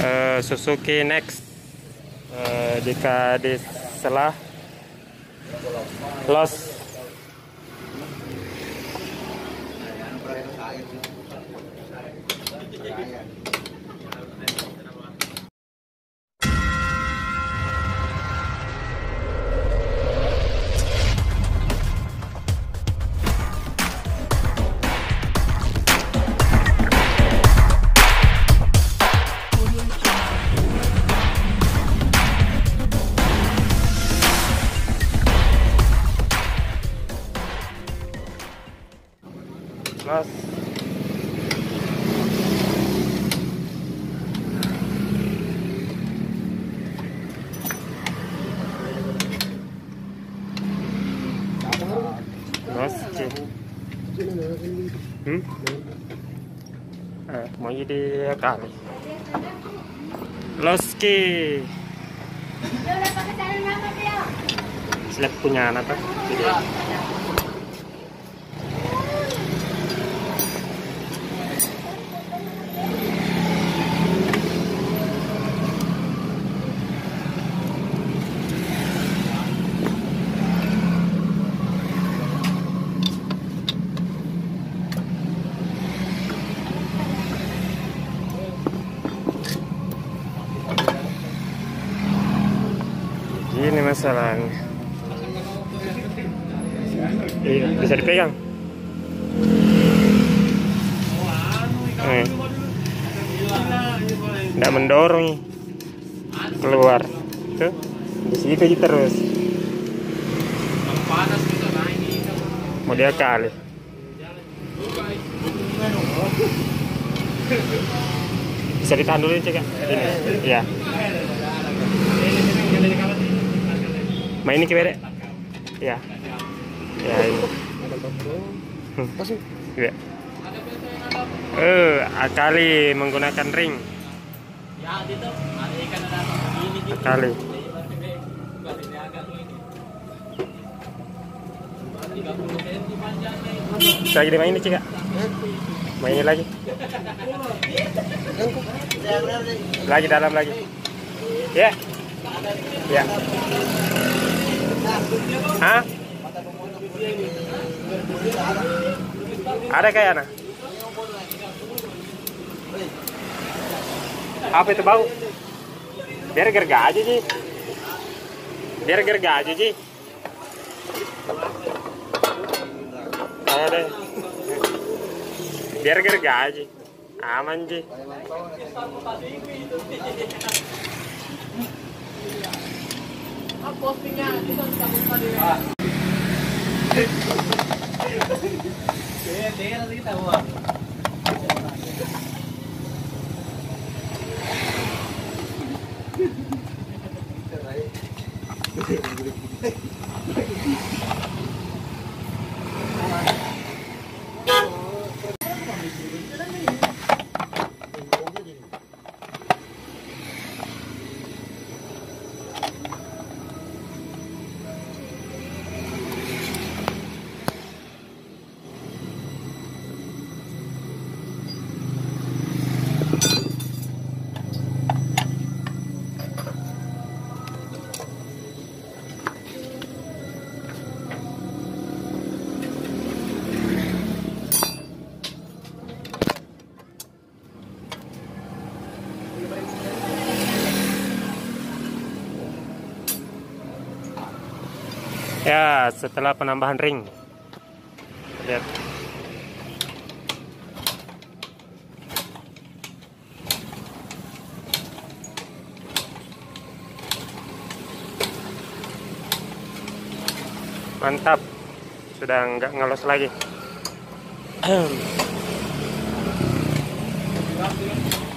eh, Suzuki Next. Eh, jika selah Los Los Los C. Hmm? Eh, mau jadi kali. Loski. dia? Seleb punya anak. Jadi, Masalahnya. Iya, bisa dipegang. Nggak mendorong keluar. Tuh, di situ aja terus. Mau dia kali. Bisa ditahan dulu cek Ini, iya. Main ini kebere. Ya. Ya ini. Ya. Eh, akali menggunakan ring. Akali. Lagi dimainin cek Mainin lagi. Lagi dalam lagi. Ya. Ya. Hah? Ada kayak anak? Apa itu bau? Biar gerga aja sih. Biar gerga aja sih. Ayo. Biar gerga aja. Aman sih postingnya iya, kita bisa buka di dia kita buat. ya setelah penambahan ring. Lihat. Mantap. Sudah nggak ngelos lagi.